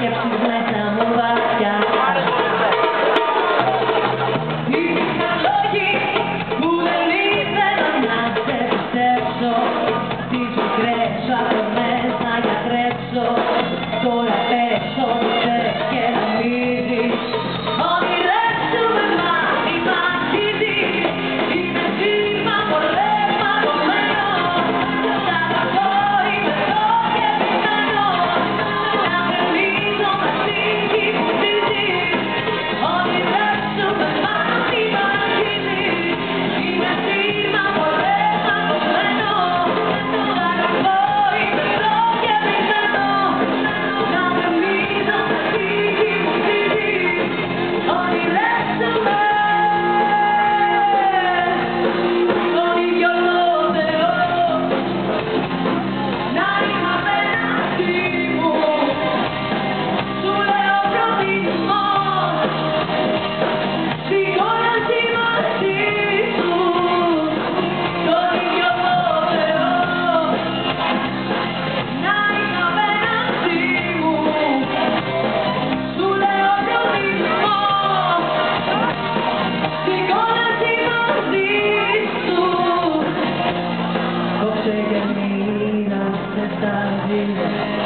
que Santa Virgen.